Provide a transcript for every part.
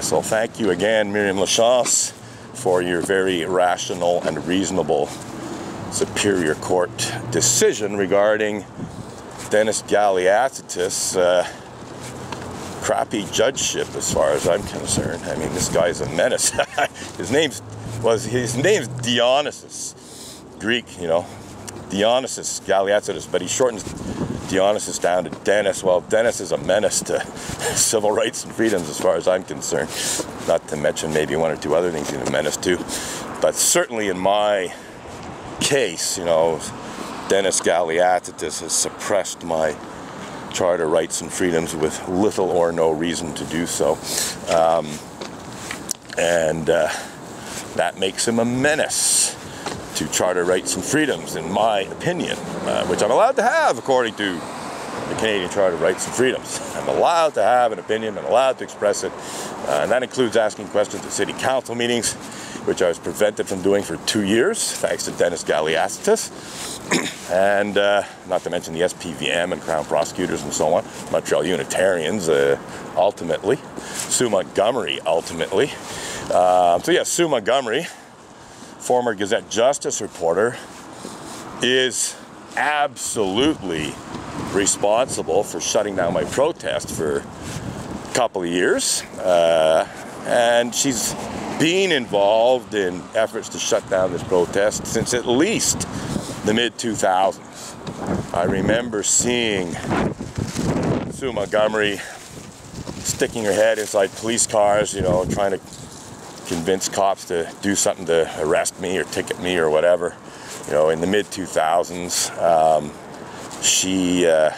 So thank you again, Miriam Lachance, for your very rational and reasonable Superior Court decision regarding Dennis Galiatsatos' uh, crappy judgeship, as far as I'm concerned. I mean, this guy's a menace. his name's was his name's Dionysus, Greek, you know, Dionysus Galiatsatos, but he shortens Dionysus down to Dennis. Well, Dennis is a menace to civil rights and freedoms, as far as I'm concerned. Not to mention maybe one or two other things he's a menace to, but certainly in my case, you know, Dennis Galiatsatos has suppressed my charter rights and freedoms with little or no reason to do so. Um, and uh, that makes him a menace to charter rights and freedoms, in my opinion, uh, which I'm allowed to have according to the Canadian Charter of Rights and Freedoms. I'm allowed to have an opinion, I'm allowed to express it, uh, and that includes asking questions at city council meetings, which I was prevented from doing for two years, thanks to Dennis Galiatsatos, and uh, not to mention the SPVM and Crown prosecutors and so on, Montreal Unitarians uh, ultimately, Sue Montgomery ultimately. Uh, so yeah, Sue Montgomery, former Gazette Justice reporter, is absolutely responsible for shutting down my protest for a couple of years. Uh, and she's been involved in efforts to shut down this protest since at least the mid 2000s. I remember seeing Sue Montgomery sticking her head inside police cars, you know, trying to convince cops to do something to arrest me or ticket me or whatever. You know, in the mid 2000s, um, she uh,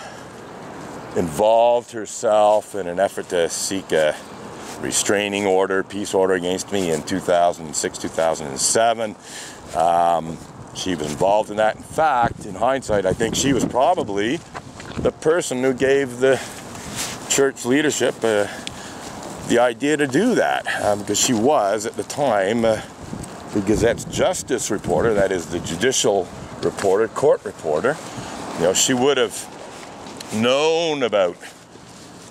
involved herself in an effort to seek a restraining order, peace order against me in 2006, 2007. Um, she was involved in that. In fact, in hindsight, I think she was probably the person who gave the church leadership the idea to do that um, because she was at the time uh, the Gazette's justice reporter, that is the judicial reporter, court reporter. You know, she would have known about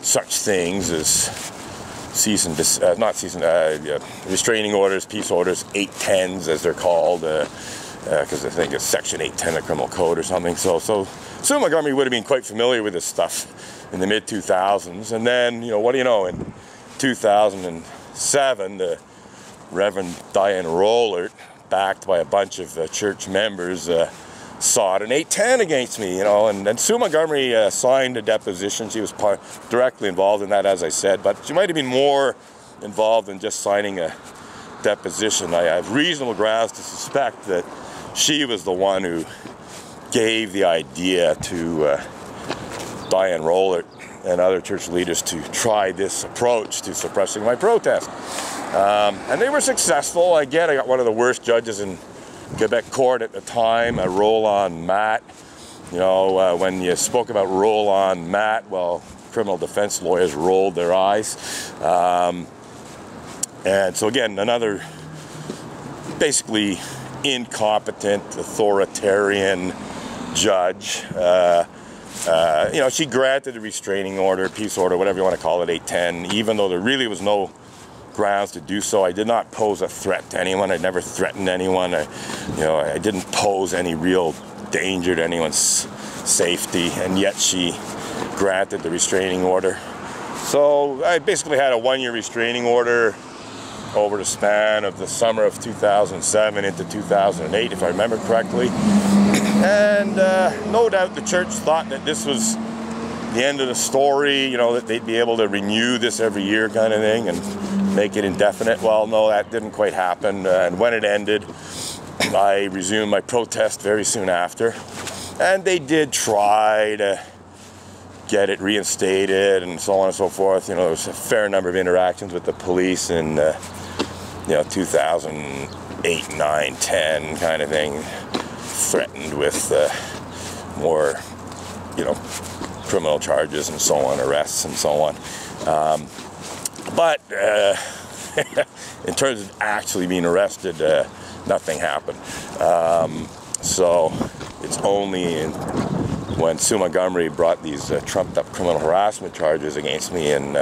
such things as dis- uh, not cease and uh, restraining orders, peace orders, 810s as they're called, because uh I think it's Section 810 of the Criminal Code or something. So, so Sue Montgomery would have been quite familiar with this stuff in the mid 2000s. And then, you know, what do you know? In 2007, the Reverend Diane Rollert, backed by a bunch of uh, church members, uh, sought an 810 against me, you know, and, and Sue Montgomery uh, signed a deposition. She was part, directly involved in that, as I said, but she might have been more involved than just signing a deposition. I have reasonable grounds to suspect that she was the one who gave the idea to uh, Diane Rollert and other church leaders to try this approach to suppressing my protest. Um, and they were successful. Again, I got one of the worst judges in Quebec court at the time, a roll-on Matt. You know, uh, when you spoke about roll-on Matt, well, criminal defense lawyers rolled their eyes. Um, and so, again, another basically incompetent, authoritarian judge. Uh, uh, you know, she granted a restraining order, peace order, whatever you want to call it, 810, even though there really was no grounds to do so. I did not pose a threat to anyone. I never threatened anyone. I, you know, I didn't pose any real danger to anyone's safety, and yet she granted the restraining order. So I basically had a one-year restraining order over the span of the summer of 2007 into 2008, if I remember correctly. And uh, no doubt the church thought that this was the end of the story, you know, that they'd be able to renew this every year kind of thing and make it indefinite. Well, no, that didn't quite happen. Uh, and when it ended, I resumed my protest very soon after. And they did try to get it reinstated and so on and so forth. You know, there was a fair number of interactions with the police in, uh, you know, 2008, 9, 10 kind of thing threatened with uh, more, you know, criminal charges and so on, arrests and so on. Um, but uh, in terms of actually being arrested, uh, nothing happened. Um, so it's only in, when Sue Montgomery brought these uh, trumped up criminal harassment charges against me in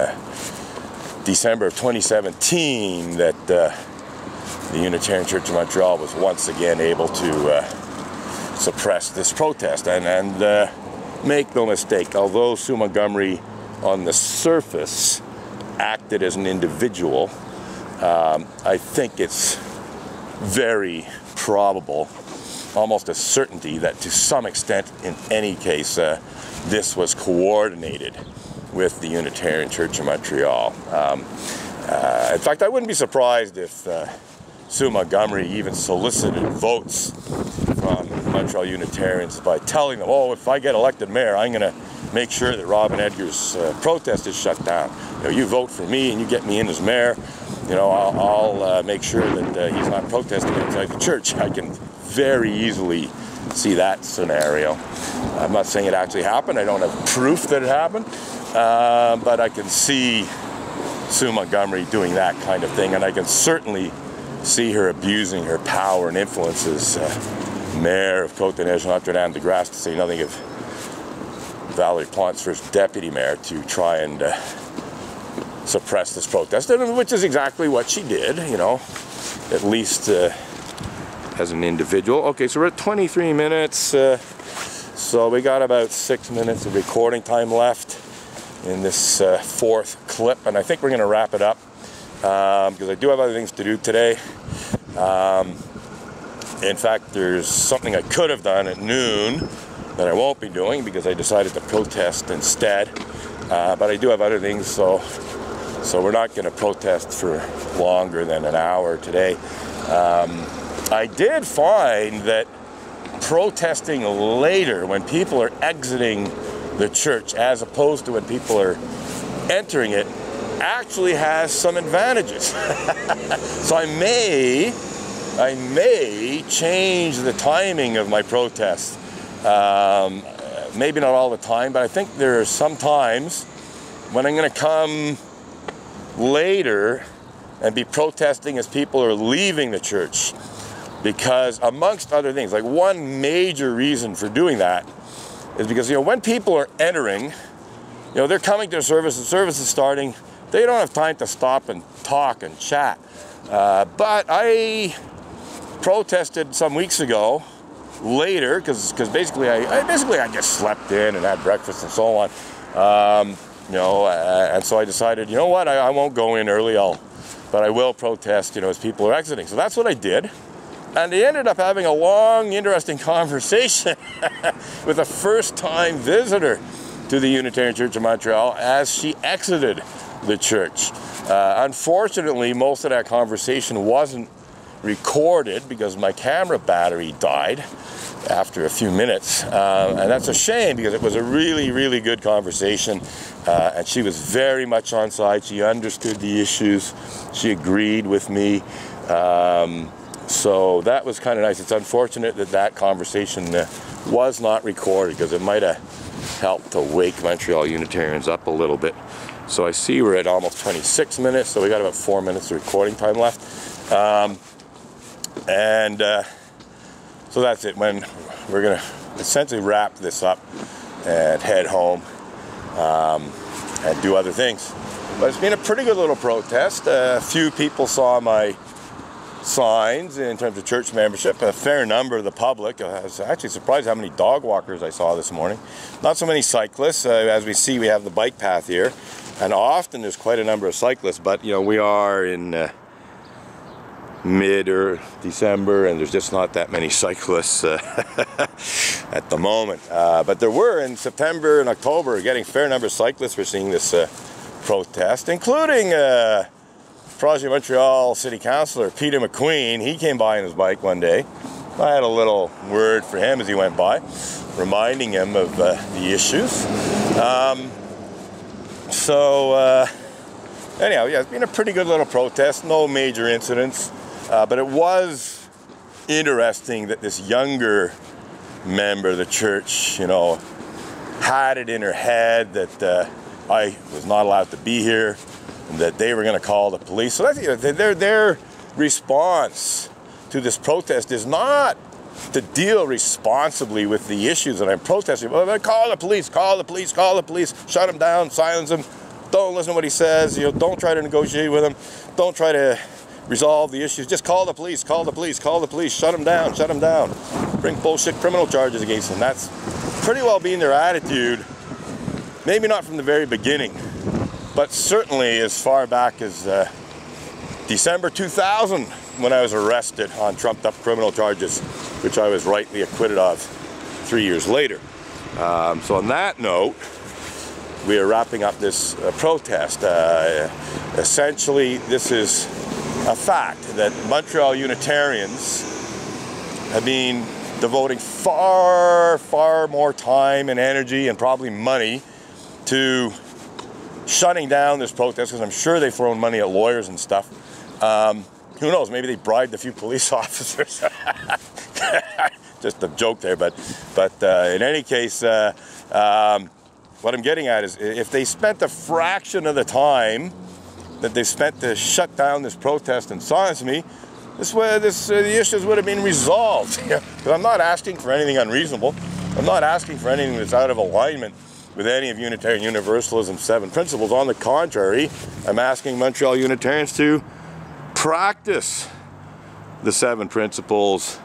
December of 2017 that uh, the Unitarian Church of Montreal was once again able to uh, suppress this protest. And, and uh, make no mistake, although Sue Montgomery on the surface acted as an individual, um, I think it's very probable, almost a certainty, that to some extent, in any case, uh, this was coordinated with the Unitarian Church of Montreal. Um, uh, in fact, I wouldn't be surprised if uh, Sue Montgomery even solicited votes from Montreal Unitarians by telling them, oh, if I get elected mayor, I'm going to make sure that Robin Edgar's uh, protest is shut down. You know, you vote for me and you get me in as mayor, you know, I'll, I'll uh, make sure that uh, he's not protesting inside the church. I can very easily see that scenario. I'm not saying it actually happened. I don't have proof that it happened, uh, but I can see Sue Montgomery doing that kind of thing, and I can certainly see her abusing her power and influence as uh, mayor of Côte-des-Neiges, Notre-Dame-de-Grâce, to say nothing of Valerie Plante's first deputy mayor, to try and uh, suppress this protest, which is exactly what she did, you know, at least uh, as an individual. Okay, so we're at 23 minutes, uh, so we got about six minutes of recording time left in this uh, fourth clip, and I think we're going to wrap it up because um, I do have other things to do today. Um, in fact, there's something I could have done at noon that I won't be doing because I decided to protest instead. Uh, but I do have other things, so so we're not going to protest for longer than an hour today. Um, I did find that protesting later, when people are exiting the church, as opposed to when people are entering it, actually has some advantages. so I may, I may change the timing of my protest. Um, maybe not all the time, but I think there are some times when I'm going to come later and be protesting as people are leaving the church. Because amongst other things, like one major reason for doing that is because, you know, when people are entering, you know, they're coming to a service, the service is starting, they don't have time to stop and talk and chat. Uh, but I protested some weeks ago later because because basically I, I, basically I just slept in and had breakfast and so on. Um, you know, uh, and so I decided, you know what, I, I, won't go in early. I'll, but I will protest, you know, as people are exiting. So that's what I did. And they ended up having a long, interesting conversation with a first-time visitor to the Unitarian Church of Montreal as she exited the church. Uh, unfortunately, most of that conversation wasn't recorded because my camera battery died after a few minutes. Uh, and that's a shame because it was a really, really good conversation. Uh, and she was very much on side. She understood the issues. She agreed with me. Um, so that was kind of nice. It's unfortunate that that conversation uh, was not recorded because it might have helped to wake Montreal Unitarians up a little bit. So I see we're at almost 26 minutes, so we got about four minutes of recording time left. Um, and uh, so that's it. When we're gonna essentially wrap this up and head home um, and do other things. But it's been a pretty good little protest. A few people saw my signs in terms of church membership. A fair number of the public. I was actually surprised how many dog walkers I saw this morning. Not so many cyclists. Uh, as we see, we have the bike path here and often there's quite a number of cyclists but you know we are in uh, mid or December and there's just not that many cyclists uh, at the moment uh, but there were in September and October getting fair number of cyclists we're seeing this uh, protest including uh, Project Montreal City Councillor Peter McQueen he came by on his bike one day I had a little word for him as he went by reminding him of uh, the issues um, so, uh, anyhow, yeah, it's been a pretty good little protest. No major incidents. Uh, but it was interesting that this younger member of the church, you know, had it in her head that uh, I was not allowed to be here and that they were going to call the police. So that's, you know, their, their response to this protest is not to deal responsibly with the issues that I'm protesting. Well, call the police, call the police, call the police, shut them down, silence them. Don't listen to what he says. You know, don't try to negotiate with him. Don't try to resolve the issues. Just call the police, call the police, call the police, shut them down, shut them down. Bring bullshit criminal charges against them. That's pretty well been their attitude. Maybe not from the very beginning, but certainly as far back as uh, December 2000 when I was arrested on trumped up criminal charges, which I was rightly acquitted of three years later. Um, so on that note, we are wrapping up this uh, protest. Uh, essentially, this is a fact that Montreal Unitarians have been devoting far, far more time and energy and probably money to shutting down this protest because I'm sure they've thrown money at lawyers and stuff. Um, who knows? Maybe they bribed a few police officers. Just a joke there, but but uh, in any case, uh, um, what I'm getting at is if they spent a fraction of the time that they spent to shut down this protest and silence me, this way, this uh, the issues would have been resolved. Because I'm not asking for anything unreasonable. I'm not asking for anything that's out of alignment with any of Unitarian Universalism's seven principles. On the contrary, I'm asking Montreal Unitarians to practice the seven principles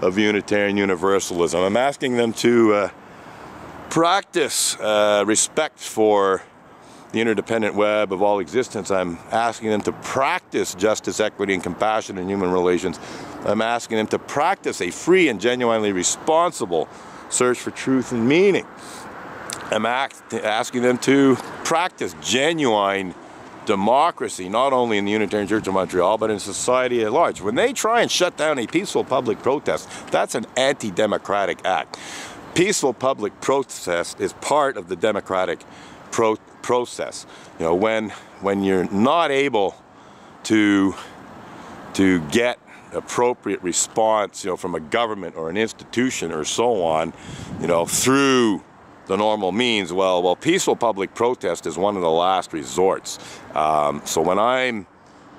of Unitarian Universalism. I'm asking them to uh, practice uh, respect for the interdependent web of all existence. I'm asking them to practice justice, equity, and compassion in human relations. I'm asking them to practice a free and genuinely responsible search for truth and meaning. I'm asking them to practice genuine democracy, not only in the Unitarian Church of Montreal, but in society at large. When they try and shut down a peaceful public protest, that's an anti-democratic act. Peaceful public protest is part of the democratic pro process. You know, when when you're not able to to get appropriate response, you know, from a government or an institution or so on, you know, through the normal means, well, well, peaceful public protest is one of the last resorts. Um, so when I'm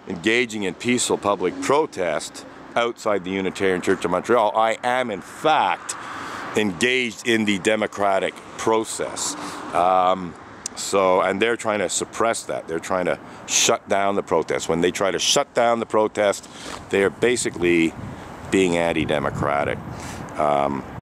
engaging in peaceful public protest outside the Unitarian Church of Montreal, I am in fact engaged in the democratic process. Um, so, and they're trying to suppress that. They're trying to shut down the protest. When they try to shut down the protest, they're basically being anti-democratic. Um,